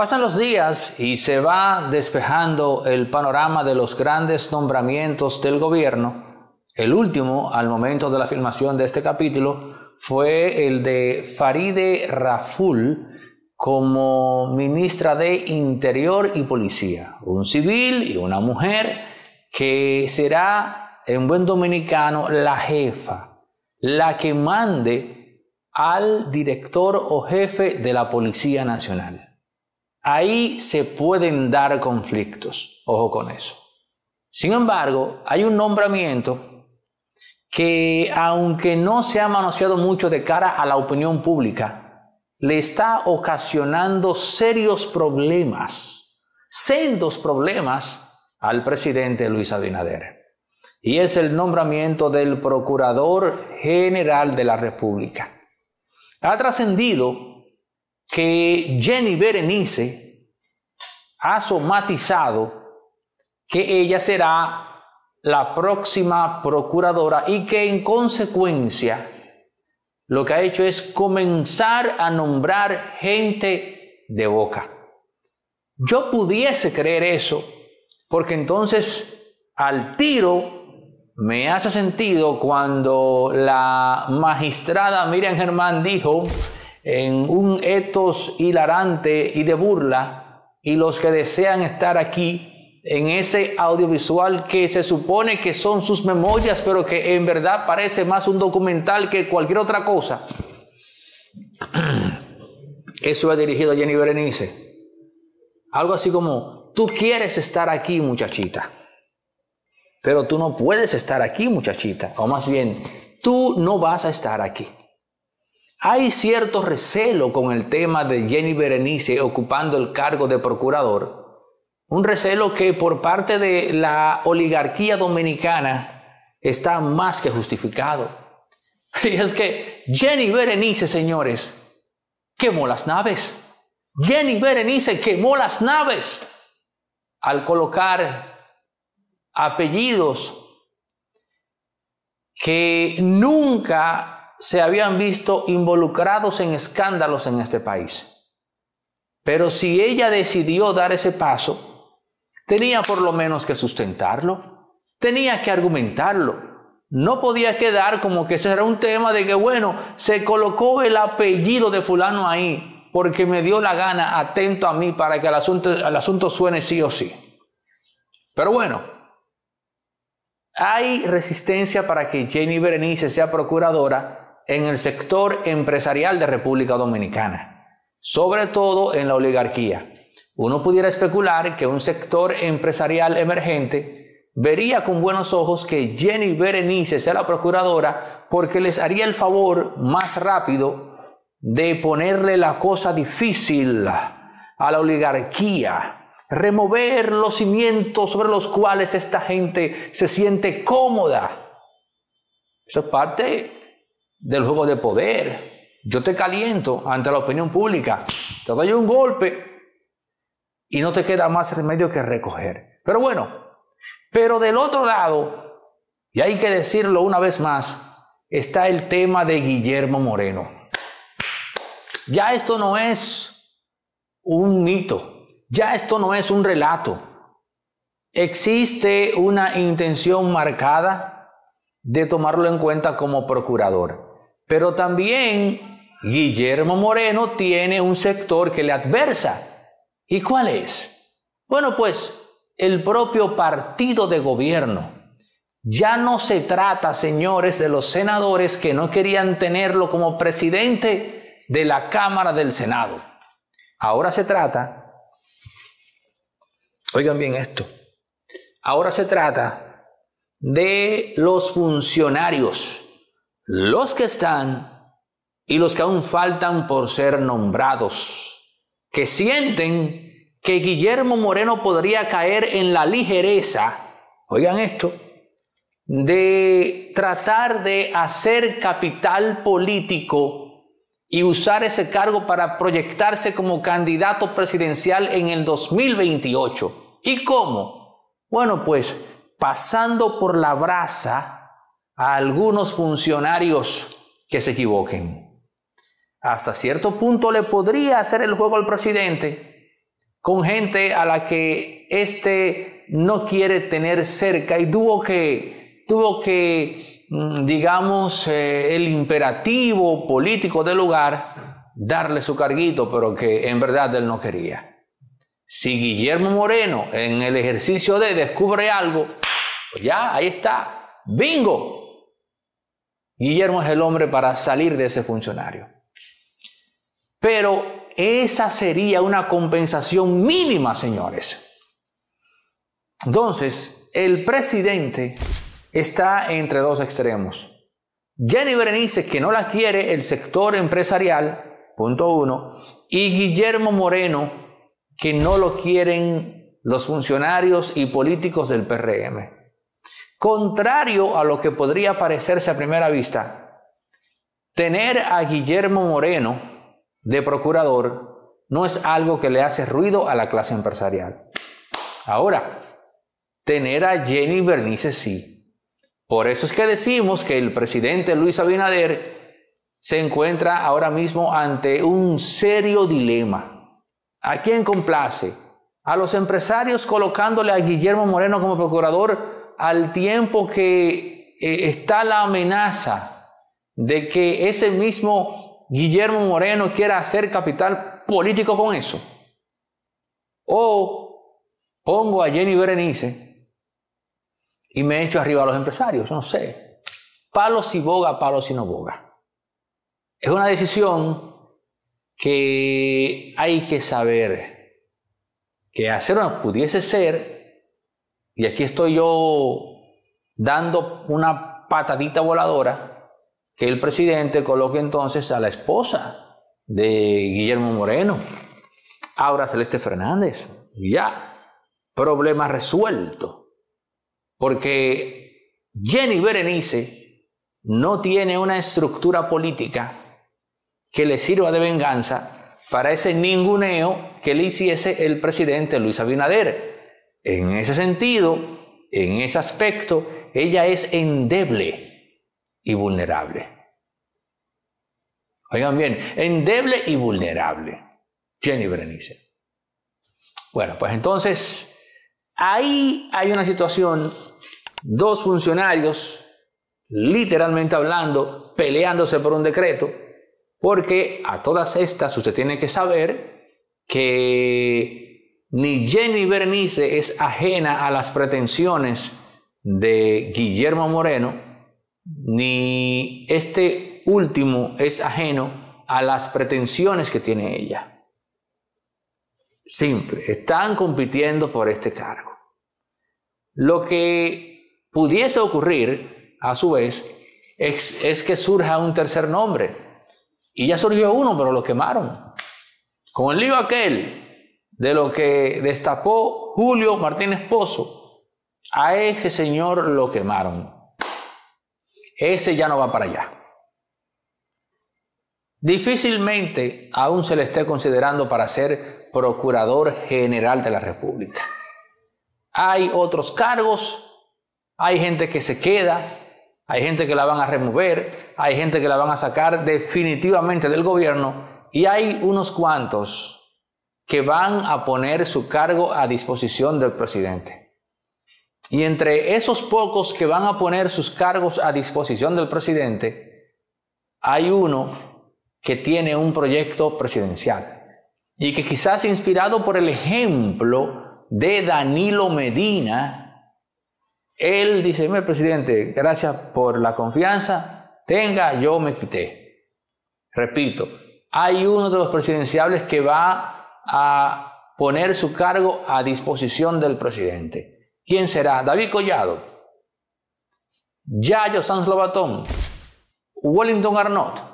Pasan los días y se va despejando el panorama de los grandes nombramientos del gobierno. El último, al momento de la filmación de este capítulo, fue el de Faride Raful como ministra de Interior y Policía, un civil y una mujer que será en buen dominicano la jefa, la que mande al director o jefe de la Policía Nacional. Ahí se pueden dar conflictos, ojo con eso. Sin embargo, hay un nombramiento que, aunque no se ha manoseado mucho de cara a la opinión pública, le está ocasionando serios problemas, sendos problemas al presidente Luis Abinader. Y es el nombramiento del Procurador General de la República. Ha trascendido que Jenny Berenice ha somatizado que ella será la próxima procuradora y que en consecuencia lo que ha hecho es comenzar a nombrar gente de boca. Yo pudiese creer eso, porque entonces al tiro me hace sentido cuando la magistrada Miriam Germán dijo en un etos hilarante y de burla, y los que desean estar aquí en ese audiovisual que se supone que son sus memorias, pero que en verdad parece más un documental que cualquier otra cosa. Eso ha dirigido a Jenny Berenice. Algo así como, tú quieres estar aquí, muchachita, pero tú no puedes estar aquí, muchachita, o más bien, tú no vas a estar aquí. Hay cierto recelo con el tema de Jenny Berenice ocupando el cargo de procurador, un recelo que por parte de la oligarquía dominicana está más que justificado. Y es que Jenny Berenice, señores, quemó las naves. Jenny Berenice quemó las naves al colocar apellidos que nunca se habían visto involucrados en escándalos en este país. Pero si ella decidió dar ese paso, tenía por lo menos que sustentarlo, tenía que argumentarlo. No podía quedar como que ese era un tema de que, bueno, se colocó el apellido de fulano ahí porque me dio la gana, atento a mí, para que el asunto, el asunto suene sí o sí. Pero bueno, hay resistencia para que Jenny Berenice sea procuradora en el sector empresarial de República Dominicana, sobre todo en la oligarquía. Uno pudiera especular que un sector empresarial emergente vería con buenos ojos que Jenny Berenice sea la procuradora porque les haría el favor más rápido de ponerle la cosa difícil a la oligarquía, remover los cimientos sobre los cuales esta gente se siente cómoda. Eso es parte del juego de poder. Yo te caliento ante la opinión pública, te doy un golpe y no te queda más remedio que recoger. Pero bueno, pero del otro lado, y hay que decirlo una vez más, está el tema de Guillermo Moreno. Ya esto no es un mito, ya esto no es un relato. Existe una intención marcada de tomarlo en cuenta como procurador. Pero también Guillermo Moreno tiene un sector que le adversa. ¿Y cuál es? Bueno, pues el propio partido de gobierno. Ya no se trata, señores, de los senadores que no querían tenerlo como presidente de la Cámara del Senado. Ahora se trata, oigan bien esto, ahora se trata de los funcionarios los que están y los que aún faltan por ser nombrados, que sienten que Guillermo Moreno podría caer en la ligereza, oigan esto, de tratar de hacer capital político y usar ese cargo para proyectarse como candidato presidencial en el 2028. ¿Y cómo? Bueno, pues pasando por la brasa a algunos funcionarios que se equivoquen. Hasta cierto punto le podría hacer el juego al presidente, con gente a la que éste no quiere tener cerca y tuvo que, tuvo que mm, digamos, eh, el imperativo político del lugar, darle su carguito, pero que en verdad él no quería. Si Guillermo Moreno en el ejercicio de descubre algo, pues ya, ahí está, bingo. Guillermo es el hombre para salir de ese funcionario. Pero esa sería una compensación mínima, señores. Entonces, el presidente está entre dos extremos. Jenny Berenice, que no la quiere el sector empresarial, punto uno, y Guillermo Moreno, que no lo quieren los funcionarios y políticos del PRM. Contrario a lo que podría parecerse a primera vista, tener a Guillermo Moreno de procurador no es algo que le hace ruido a la clase empresarial. Ahora, tener a Jenny Bernice sí. Por eso es que decimos que el presidente Luis Abinader se encuentra ahora mismo ante un serio dilema. ¿A quién complace? A los empresarios colocándole a Guillermo Moreno como procurador al tiempo que eh, está la amenaza de que ese mismo Guillermo Moreno quiera hacer capital político con eso. O pongo a Jenny Berenice y me echo arriba a los empresarios, no sé. Palo si boga, palo si no boga. Es una decisión que hay que saber que hacer pudiese ser, y aquí estoy yo dando una patadita voladora, que el presidente coloque entonces a la esposa de Guillermo Moreno, Aura Celeste Fernández. Ya, problema resuelto. Porque Jenny Berenice no tiene una estructura política que le sirva de venganza para ese ninguneo que le hiciese el presidente Luis Abinader. En ese sentido, en ese aspecto, ella es endeble y vulnerable. Oigan bien, endeble y vulnerable. Jenny Berenice. Bueno, pues entonces, ahí hay una situación, dos funcionarios, literalmente hablando, peleándose por un decreto, porque a todas estas usted tiene que saber que ni Jenny Berenice es ajena a las pretensiones de Guillermo Moreno, ni este último es ajeno a las pretensiones que tiene ella. Simple, están compitiendo por este cargo. Lo que pudiese ocurrir, a su vez, es, que surja un tercer nombre. Y ya surgió uno, pero lo quemaron. Con el lío aquel de lo que destapó Julio Martínez Pozo, a ese señor lo quemaron ese ya no va para allá. Difícilmente aún se le esté considerando para ser procurador general de la República. Hay otros cargos, hay gente que se queda, hay gente que la van a remover, hay gente que la van a sacar definitivamente del gobierno y hay unos cuantos que van a poner su cargo a disposición del presidente. Y entre esos pocos que van a poner sus cargos a disposición del presidente, hay uno que tiene un proyecto presidencial y que quizás inspirado por el ejemplo de Danilo Medina, él dice, mire presidente, gracias por la confianza, tenga, yo me quité. Repito, hay uno de los presidenciables que va a poner su cargo a disposición del presidente. ¿Quién será? David Collado, Yayo Sanz Lobatón, Wellington Arnott.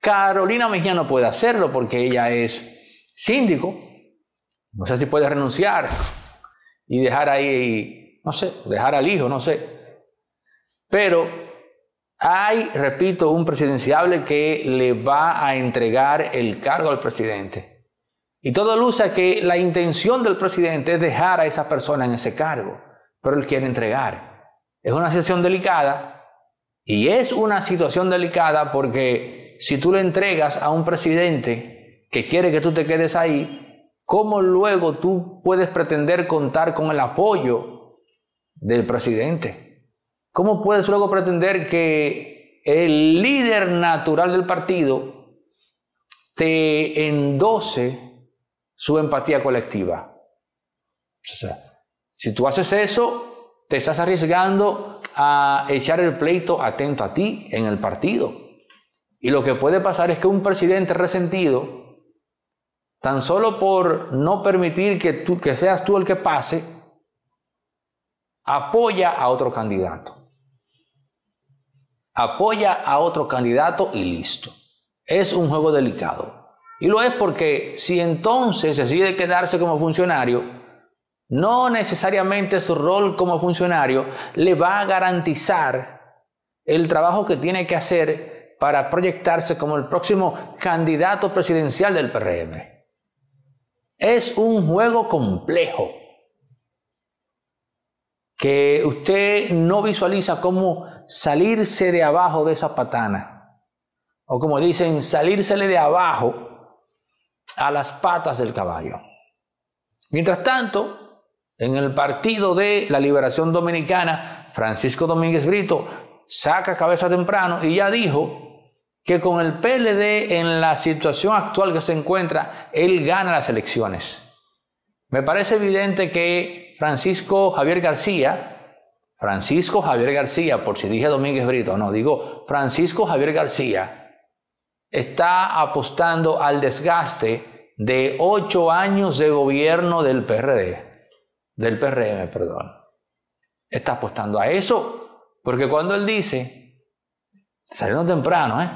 Carolina Mejía no puede hacerlo porque ella es síndico. No sé si puede renunciar y dejar ahí, no sé, dejar al hijo, no sé. Pero hay, repito, un presidenciable que le va a entregar el cargo al presidente. Y todo luce que la intención del presidente es dejar a esa persona en ese cargo, pero él quiere entregar. Es una situación delicada y es una situación delicada porque si tú le entregas a un presidente que quiere que tú te quedes ahí, ¿cómo luego tú puedes pretender contar con el apoyo del presidente? ¿Cómo puedes luego pretender que el líder natural del partido te endose su empatía colectiva? Si tú haces eso, te estás arriesgando a echar el pleito atento a ti en el partido. Y lo que puede pasar es que un presidente resentido tan solo por no permitir que, tú, que seas tú el que pase, apoya a otro candidato. Apoya a otro candidato y listo. Es un juego delicado. Y lo es porque si entonces decide quedarse como funcionario, no necesariamente su rol como funcionario le va a garantizar el trabajo que tiene que hacer para proyectarse como el próximo candidato presidencial del PRM. Es un juego complejo que usted no visualiza cómo salirse de abajo de esa patana. O como dicen, salírsele de abajo a las patas del caballo. Mientras tanto, en el partido de la Liberación Dominicana, Francisco Domínguez Brito saca cabeza temprano y ya dijo que con el PLD en la situación actual que se encuentra, él gana las elecciones. Me parece evidente que Francisco Javier García, Francisco Javier García, por si dije Domínguez Brito, no, digo Francisco Javier García, está apostando al desgaste de ocho años de gobierno del PRD, del PRM, perdón. Está apostando a eso, porque cuando él dice, saliendo temprano, ¿eh?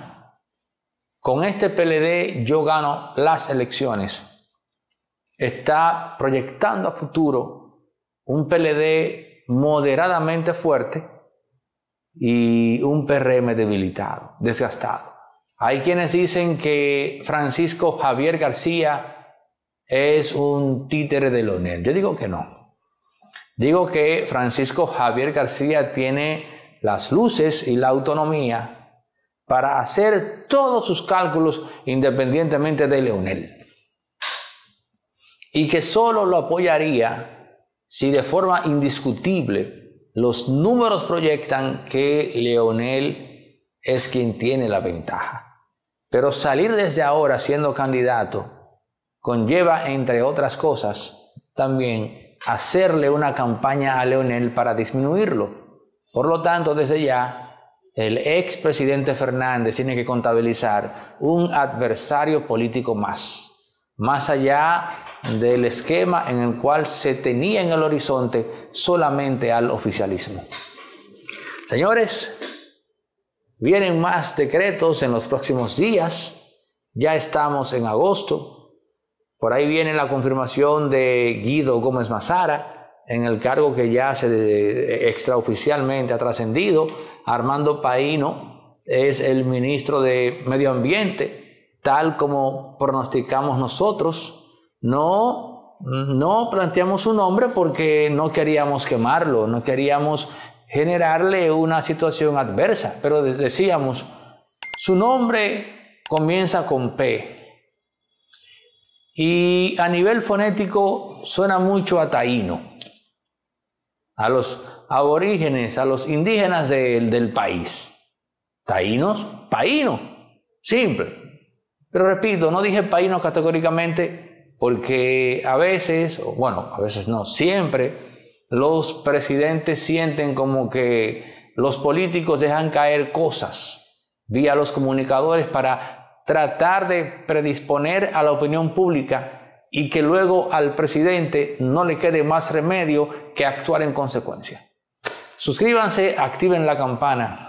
con este PLD yo gano las elecciones. Está proyectando a futuro un PLD moderadamente fuerte y un PRM debilitado, desgastado. Hay quienes dicen que Francisco Javier García es un títere de Leonel. Yo digo que no. Digo que Francisco Javier García tiene las luces y la autonomía para hacer todos sus cálculos independientemente de Leonel. Y que solo lo apoyaría si de forma indiscutible los números proyectan que Leonel es quien tiene la ventaja. Pero salir desde ahora siendo candidato conlleva, entre otras cosas, también hacerle una campaña a Leonel para disminuirlo. Por lo tanto, desde ya el expresidente Fernández tiene que contabilizar un adversario político más, más allá del esquema en el cual se tenía en el horizonte solamente al oficialismo. Señores, vienen más decretos en los próximos días, ya estamos en agosto, por ahí viene la confirmación de Guido Gómez Mazara en el cargo que ya se extraoficialmente ha trascendido. Armando Paino es el ministro de Medio Ambiente, tal como pronosticamos nosotros. No, no planteamos su nombre porque no queríamos quemarlo, no queríamos generarle una situación adversa, pero decíamos, su nombre comienza con P. Y a nivel fonético suena mucho a taíno. A los aborígenes, a los indígenas del país. Taínos, paíno, simple. Pero repito, no dije paíno categóricamente porque a veces, bueno, a veces no, siempre los presidentes sienten como que los políticos dejan caer cosas vía los comunicadores para tratar de predisponer a la opinión pública y que luego al presidente no le quede más remedio que actuar en consecuencia. Suscríbanse, activen la campana,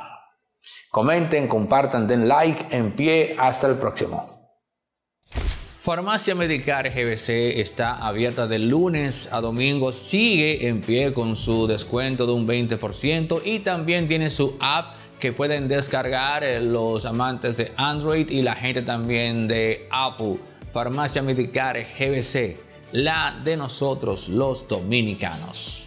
comenten, compartan, den like, en pie, hasta el próximo. Farmacia Medicar GBC está abierta de lunes a domingo, sigue en pie con su descuento de un 20% y también tiene su app que pueden descargar eh, los amantes de Android y la gente también de Apple. Farmacia Medicar GBC, la de nosotros los dominicanos.